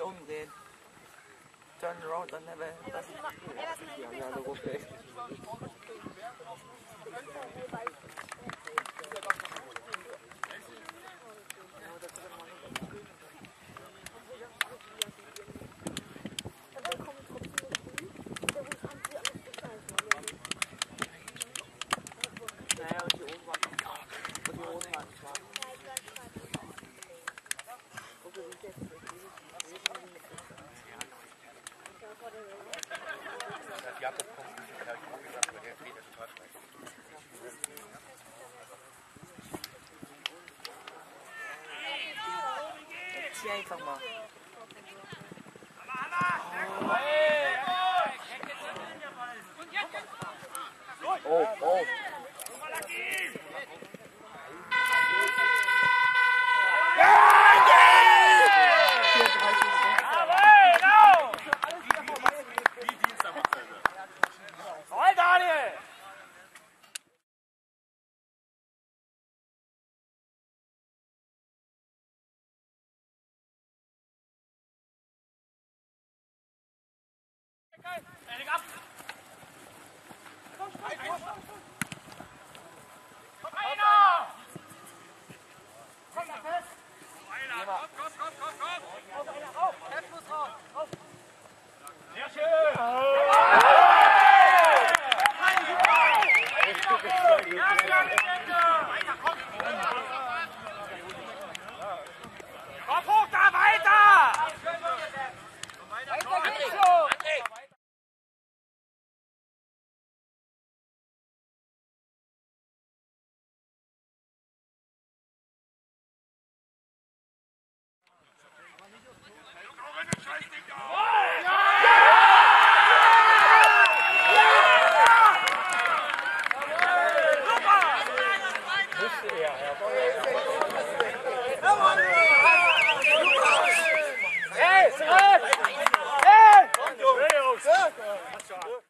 umdrehen. Turn around and never. Das Ja, ja, so okay. naja, und die oben waren. Und die oben waren 建议他们干嘛呢干嘛呢 ไปเลยครับ Nossa,